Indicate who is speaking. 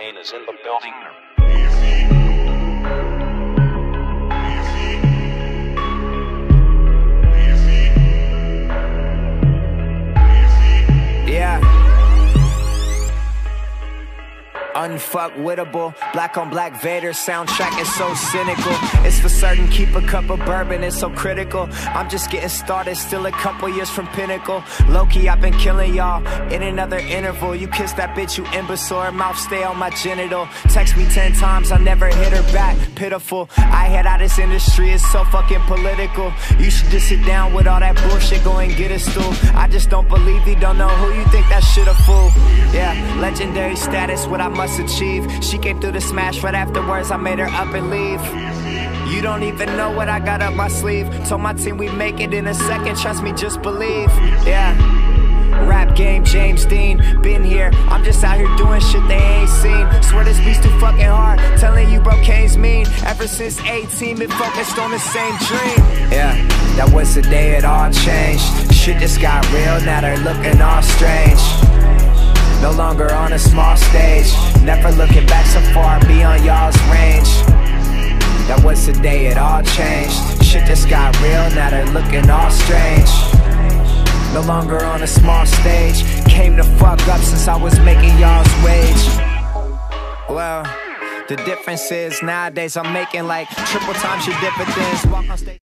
Speaker 1: Kane is in the building.
Speaker 2: Unfuckwittable, black on black Vader soundtrack is so cynical. It's for certain, keep a cup of bourbon, it's so critical. I'm just getting started, still a couple years from pinnacle. Loki, I've been killing y'all in another interval. You kiss that bitch, you imbecile, her mouth stay on my genital. Text me 10 times, I never hit her back. Pitiful, I head out this industry, it's so fucking political. You should just sit down with all that bullshit, go and get a stool. I just don't believe you don't know who you think that shit a fool. Yeah, legendary status, what I must achieve. She came through the smash right afterwards, I made her up and leave. You don't even know what I got up my sleeve. Told my team we make it in a second, trust me, just believe. Yeah. Rap game, James Dean, been here. I'm just out here doing shit they ain't seen. Swear this beat's too fucking hard. Telling you, bro, Kane's mean. Ever since 18, been focused on the same dream. Yeah, that was the day it all changed. Shit just got real, now they're looking all strange. No longer on a small stage. Never looking back so far beyond y'all's range. That was the day it all changed. Shit just got real, now they're looking all strange. No longer on a small stage. Came to fuck up since I was making y'all's wage. Well, the difference is nowadays I'm making like triple times your dividends.